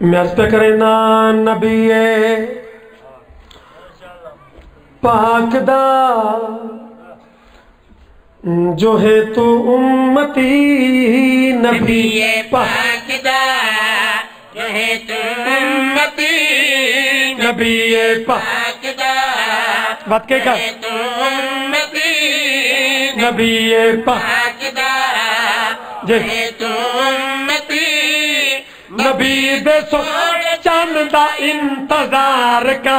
مرض پہ کرے نا نبی پاک دا جو ہے تو امتی نبی پاک دا جو ہے تو امتی نبی۔ پاک دا بات کے تو امتی نبی پاک۔ دا جی۔ ہے تو امتی نبی دے سو چند دا انتظار کا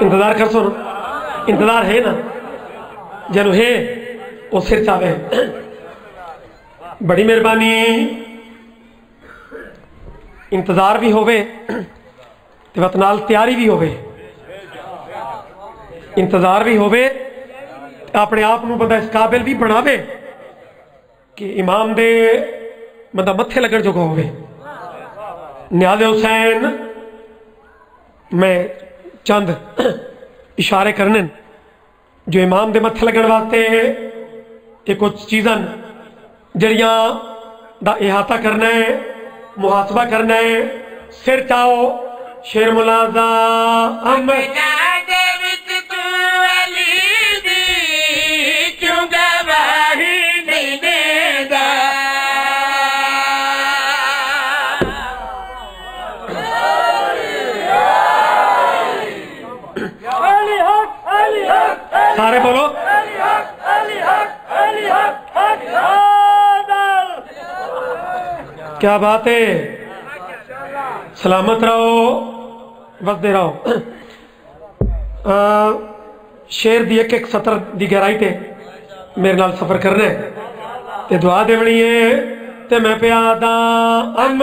انتظار کر سو نا انتظار ہے نا جنو ہے وہ سر چاہے بڑی مہربانی انتظار بھی ہوئے تے وطنال تیاری بھی ہوئے انتظار بھی ہوئے تے اپنے آپ نو بندہ اس قابل بھی بناوے کہ امام دے بندہ متھے لگن جو ہوئے۔ نیاز حسین، میں چند اشارے کرنے جو امام دے متھے لگن واسطے یہ کچھ چیزاں جڑیاں دا احاطہ کرنا ہے، محاسبہ کرنا ہے، سر چاہو، شیر ملازہ ہم کیا بات ہے؟ سلامت رہو بس دے رہو شیر دی ایک ایک سطر دی گہرائی تے میرے نال سفر کرنا ہے۔ تے دعا دیونی ہے، تے میں پیادا ام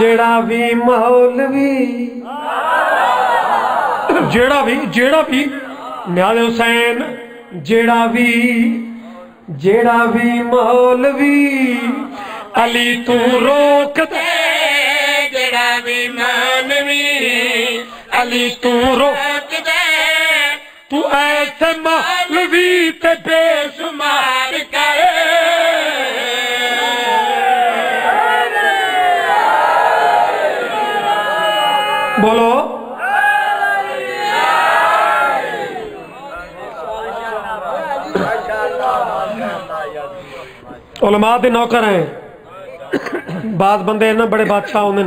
جیڑا بھی مولوی جیڑا بھی جیڑا بھی نیاز حسین جیڑا بھی جیڑا بھی مولوی علی تو روک دے جڑا بھی مانوی علی تو روک دے تو ایسے مولوی تے بے علماء دے نوکر ہیں۔ بعض بندے نا، بڑے بادشاہ ہوندے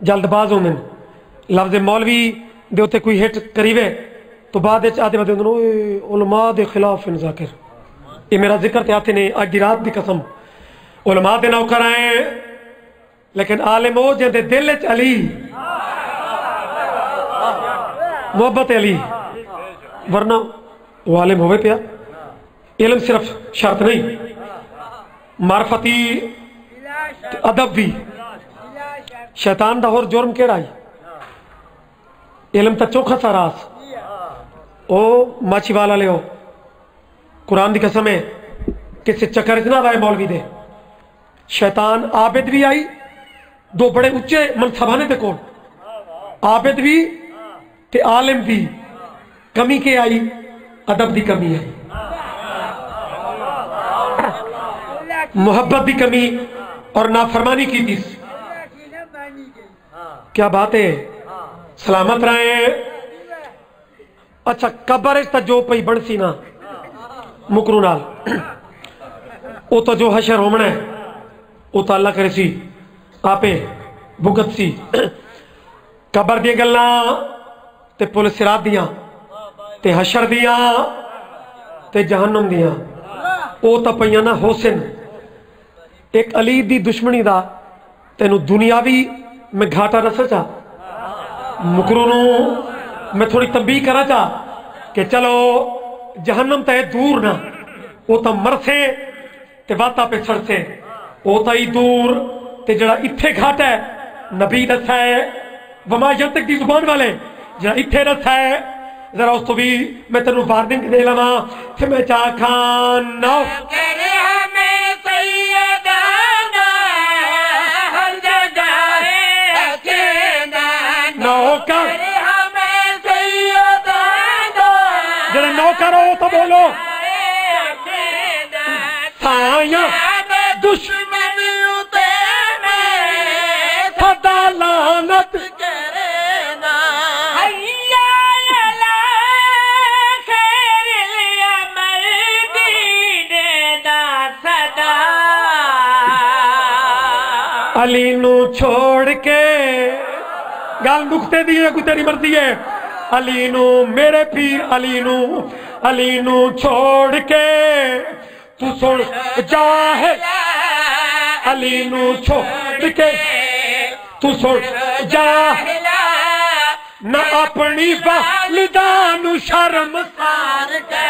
جلد باز ہوندے لفظ مولوی دے اوتے کوئی ہٹ کریوے، تو بعد وچ آتے بندے ہوندے علماء دے خلاف ہیں ذاکر۔ یہ میرا ذکر تے آتے نے اج دی رات دی قسم۔ علماء دے نوکر ہیں، لیکن عالم ہو جے دے دل وچ علی۔ محبت علی۔ ورنہ وہ عالم ہوئے پیا۔ علم صرف شرط نہیں۔ معرفتی ادب بھی شیطان دا اور جرم کیڑا ہے؟ علم تا چوکھا سا راس او ماچی والا لے ہو قرآن دی قسم ہے کسی چکر اتنا وائے مولوی دے۔ شیطان عابد بھی آئی، دو بڑے اچھے منصبانے تے کون عابد بھی تے عالم بھی۔ کمی کے آئی، ادب دی کمی آئی۔ محبت دی کمی اور نافرمانی کی تھی کیا بات ہے؟ سلامت رہے۔ اچھا قبر اس تا جو پئی بن سی نا، مکرو نال۔ او تو جو حشر ہومنا ہے، او تو اللہ کرے سی، آپے بھگت سی۔ قبر دی گلاں تے پولیس سرات دیاں، تے حشر دیاں، تے جہنم دیاں۔ او تا پਈਆਂ نا حسن ایک علی دی دشمنی دا تینوں دنیاوی میں گھاٹا نہ سچا مکرونوں میں تھوڑی تنبیہ کرا چاہ کہ چلو، جہنم تے دور نہ۔ او تا مرسے تے واتا پہ سرسے او تا ہی دور تے جڑا اتھے گھاٹ ہے، نبی دس ہے وما تک دی زبان والے۔ جڑا اتھے دس ہے ذرا اس تو بھی میں تینوں وارننگ دے لما کہ میں چاہ کھانا۔ کرے کرو کرو تو بولو۔ ہاں دشمن تھا لانت علی نو چھوڑ کے گال نکتے دیے کوئی تیری مرضی ہے؟ علی نو، میرے پیر علی نو علی نو چھوڑ کے تو سن جاہے علی نو چھوڑ کے تو سن جاہے نہ اپنی والدہ شرم کر کے